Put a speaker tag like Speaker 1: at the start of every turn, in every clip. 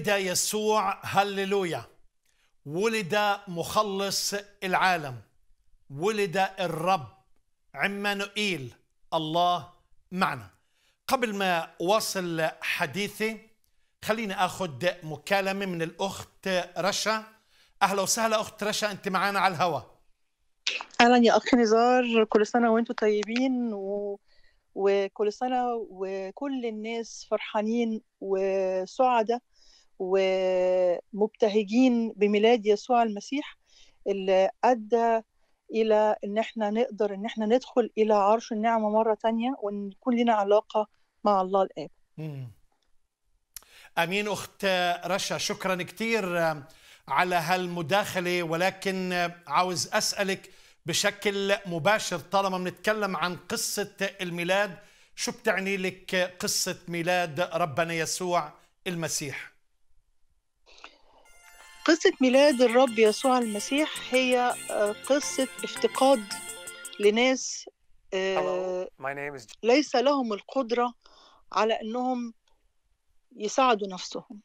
Speaker 1: ولد يسوع هللويا. ولد مخلص العالم. ولد الرب عمانوئيل. الله معنا. قبل ما أواصل حديثي خليني أخذ مكالمة من الأخت رشا. أهلا وسهلا أخت رشا أنت معنا على الهواء
Speaker 2: أهلا يا اخ نزار كل سنة وأنتم طيبين و... وكل سنة وكل الناس فرحانين وسعداء. ومبتهجين بميلاد يسوع المسيح اللي أدى إلى إن إحنا نقدر إن إحنا ندخل إلى عرش النعمة مرة تانية وإن يكون لنا علاقة مع الله الآب
Speaker 1: مم. أمين أخت رشا شكرا كثير على هالمداخلة ولكن عاوز أسألك بشكل مباشر طالما بنتكلم عن قصة الميلاد شو بتعني لك قصة ميلاد ربنا يسوع المسيح
Speaker 2: قصة ميلاد الرب يسوع المسيح هي آه، قصة افتقاد لناس آه، ليس لهم القدرة على أنهم يساعدوا نفسهم.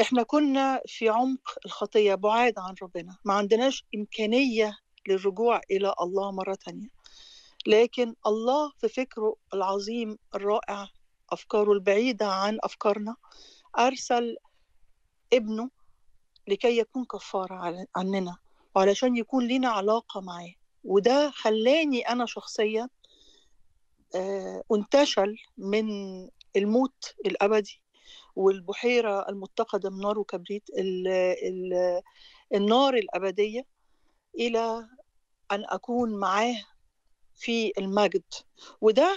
Speaker 2: إحنا كنا في عمق الخطية بعاد عن ربنا. ما عندناش إمكانية للرجوع إلى الله مرة تانية. لكن الله في فكره العظيم الرائع أفكاره البعيدة عن أفكارنا أرسل ابنه لكي يكون كفارة عن- عننا وعلشان يكون لنا علاقة معاه. وده خلاني أنا شخصيا آه، انتشل من الموت الأبدي والبحيرة المتقدة من نار وكبريت ال ال النار الأبدية إلى أن أكون معاه في المجد. وده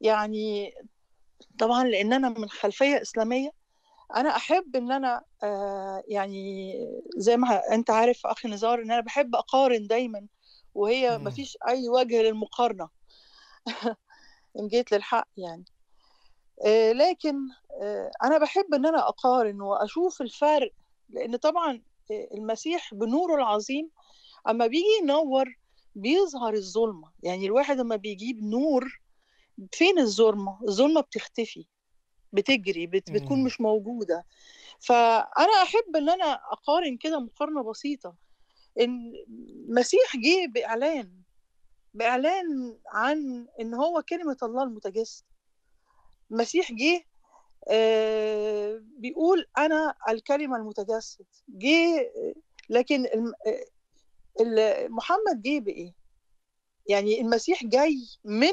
Speaker 2: يعني طبعا لأن أنا من خلفية إسلامية أنا أحب إن أنا آه، يعني زي ما أنت عارف أخي نزار إن أنا بحب أقارن دايما وهي
Speaker 1: مم.
Speaker 2: مفيش أي وجه للمقارنة إن جيت للحق يعني آه، لكن آه، أنا بحب إن أنا أقارن وأشوف الفرق لأن طبعا المسيح بنوره العظيم أما بيجي ينور بيظهر الظلمة يعني الواحد أما بيجيب نور فين الظلمة؟ الظلمة بتختفي بتجري بت بتكون. مش موجودة فأنا أحب إن أنا أقارن كده مقارنة بسيطة إن المسيح جه بإعلان بإعلان عن إن هو كلمة الله المتجسد المسيح جه آه، بيقول أنا الكلمة المتجسد جه لكن آه، محمد جه بإيه؟ يعني المسيح جاي من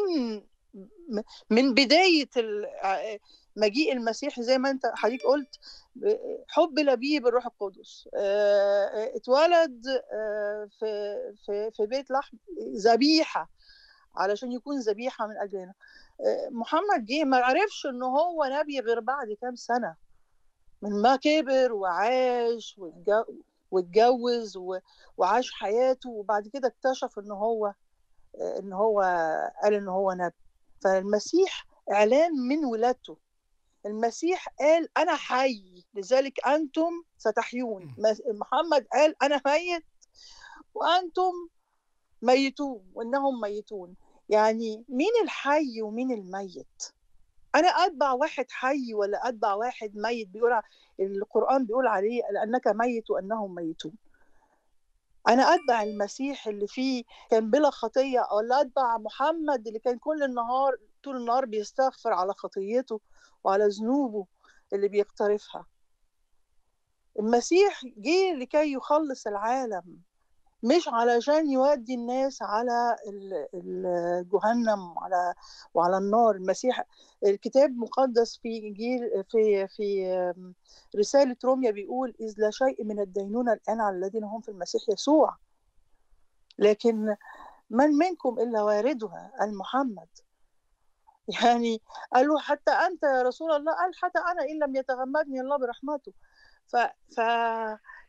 Speaker 2: من بداية ال- ع- مجيء المسيح زي ما انت حضرتك قلت حب لبيه بالروح القدس. آه، اتولد آه، في في في بيت لحم ذبيحة علشان يكون ذبيحة من أجلنا آه، محمد جه ما عرفش إن هو نبي غير بعد كام سنة من ما كبر وعاش واتج- واتجوز وعاش حياته وبعد كده اكتشف إن هو إن هو قال إن هو نبي. فالمسيح إعلان من ولادته. المسيح قال أنا حي لذلك أنتم ستحيون. محمد قال أنا ميت وأنتم ميتون وإنهم ميتون. يعني مين الحي ومين الميت؟ أنا أتبع واحد حي ولا أتبع واحد ميت؟ بيقول القرآن بيقول عليه لانك ميت وأنهم ميتون. أنا أتبع المسيح اللي فيه كان بلا خطية ولا أتبع محمد اللي كان كل النهار طول النهار بيستغفر على خطيته وعلى ذنوبه اللي بيقترفها. المسيح جه لكي يخلص العالم مش علشان يودي الناس على جهنم وعلى وعلى النار. المسيح الكتاب المقدس في إنجيل في في رسالة روميا بيقول إذ لا شيء من الدينونة الآن على الذين هم في المسيح يسوع. لكن من منكم إلا واردها قال محمد يعني قالوا حتى أنت يا رسول الله قال حتى أنا إن لم يتغمدني الله برحمته.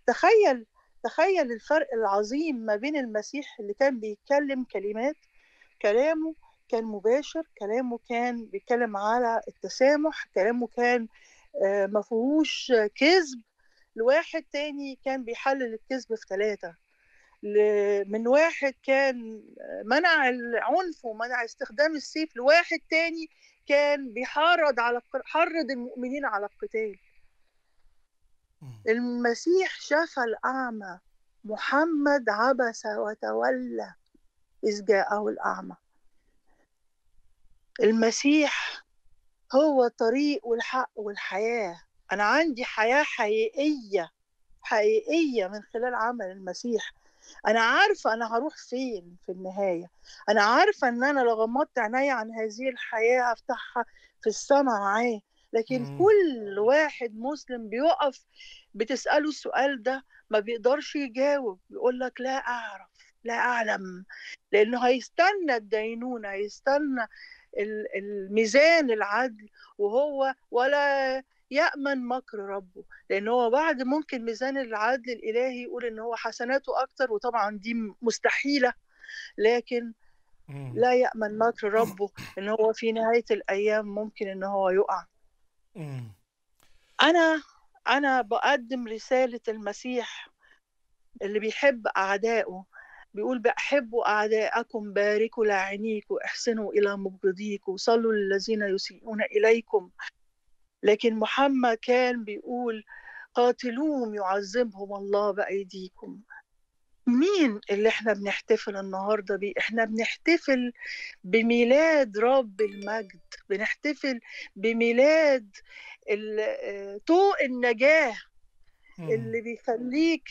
Speaker 2: فتخيل تخيل الفرق العظيم ما بين المسيح اللي كان بيتكلم كلمات كلامه كان مباشر كلامه كان بيتكلم على التسامح كلامه كان آه، ما فيهوش كذب. لواحد تاني كان بيحلل الكذب في ثلاثة من واحد كان منع العنف ومنع استخدام السيف لواحد تاني كان بيحرض على حرض المؤمنين على القتال. المسيح شفى الأعمى محمد عبس وتولى إذ جاءه الأعمى. المسيح هو الطريق والحق والحياة. أنا عندي حياة حقيقية حقيقية من خلال عمل المسيح. أنا عارفة أنا هروح فين في النهاية. أنا عارفة إن أنا لو غمضت عينيا عن هذه الحياة هفتحها في السماء معاه. لكن
Speaker 1: مم.
Speaker 2: كل واحد مسلم بيقف بتسأله السؤال ده ما بيقدرش يجاوب. يقول لك لا أعرف لا أعلم. لأنه هيستنى الدينونة هيستنى ال- الميزان العدل وهو ولا يأمن مكر ربه لأن هو بعد ممكن ميزان العدل الإلهي يقول إن هو حسناته أكتر وطبعا دي مستحيلة لكن
Speaker 1: مم.
Speaker 2: لا يأمن مكر ربه إن هو في نهاية الأيام ممكن إن هو يقع
Speaker 1: مم.
Speaker 2: أنا أنا بقدم رسالة المسيح اللي بيحب أعدائه بيقول بأحبوا أعداءكم باركوا لاعنيكم احسنوا إلى مبغضيكم صلوا للذين يسيئون إليكم لكن محمد كان بيقول قاتلوهم يعذبهم الله بأيديكم. مين اللي إحنا بنحتفل النهاردة بيه؟ إحنا بنحتفل بميلاد رب المجد بنحتفل بميلاد طوق النجاة اللي بيخليك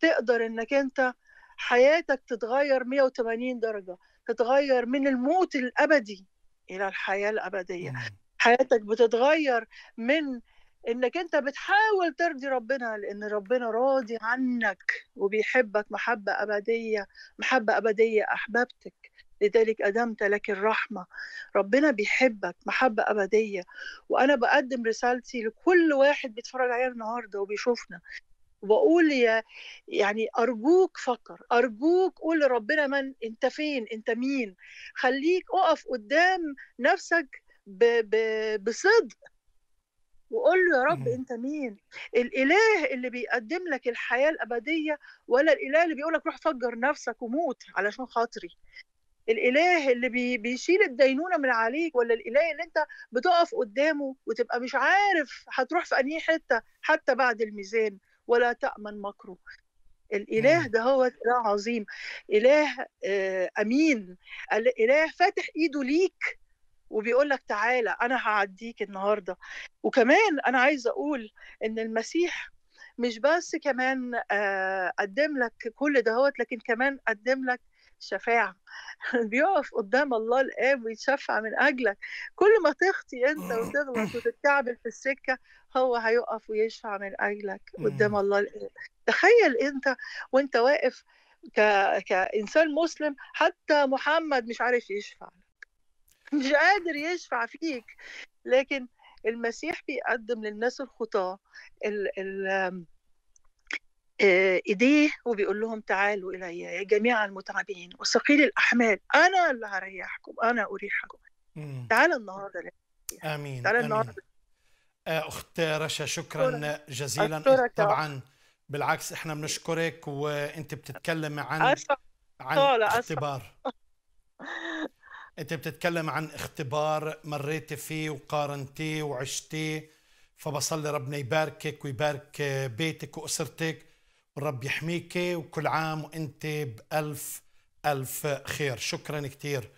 Speaker 2: تقدر إنك أنت حياتك تتغير 180 درجة تتغير من الموت الأبدي إلى الحياة الأبدية.
Speaker 1: مم.
Speaker 2: حياتك بتتغير من إنك أنت بتحاول ترضي ربنا لأن ربنا راضي عنك وبيحبك محبة أبدية محبة أبدية أحببتك. لذلك أدمت لك الرحمة. ربنا بيحبك محبة أبدية. وأنا بقدم رسالتي لكل واحد بيتفرج علينا النهاردة وبيشوفنا. وبقول يا يعني أرجوك فكر أرجوك قول لربنا من أنت فين أنت مين؟ خليك أقف قدام نفسك. بصدق. وقول له يا رب. أنت مين؟ الإله اللي بيقدم لك الحياة الأبدية ولا الإله اللي بيقول لك روح فجر نفسك وموت علشان خاطري؟ الإله اللي بي بيشيل الدينونة من عليك ولا الإله اللي أنت بتقف قدامه وتبقى مش عارف هتروح في أنهي حتة حتى بعد الميزان ولا تأمن مكره؟
Speaker 1: الإله.
Speaker 2: ده هو إله عظيم. إله آه، أمين. ال- إله فاتح إيده ليك وبيقول لك تعالى أنا هعديك النهارده. وكمان أنا عايزة أقول إن المسيح مش بس كمان آه، قدم لك كل دهوت لكن كمان قدم لك شفاعة. بيقف قدام الله الآب ويتشفع من أجلك. كل ما تخطي أنت وتغلط وتتكعبل في السكة هو هيقف ويشفع من أجلك قدام
Speaker 1: مم.
Speaker 2: الله الآب. تخيل أنت وأنت واقف ك... كإنسان مسلم حتى محمد مش عارف يشفع. مش قادر يشفع فيك لكن المسيح بيقدم للناس الخطاة ال ال آه، ايديه وبيقول لهم تعالوا إلي يا جميع المتعبين وثقيل الأحمال أنا اللي هريحكم أنا
Speaker 1: أريحكم.
Speaker 2: تعال النهارده.
Speaker 1: آمين
Speaker 2: تعال
Speaker 1: آمين
Speaker 2: النهارده
Speaker 1: آه، أخت رشا شكرا جزيلا طبعا بالعكس إحنا بنشكرك وأنت بتتكلم عن عن. اختبار انت بتتكلم عن اختبار مريتي فيه وقارنتيه وعشتيه فبصلي ربنا يباركك ويبارك بيتك وأسرتك والرب يحميك وكل عام وانت بألف ألف خير. شكرا كثير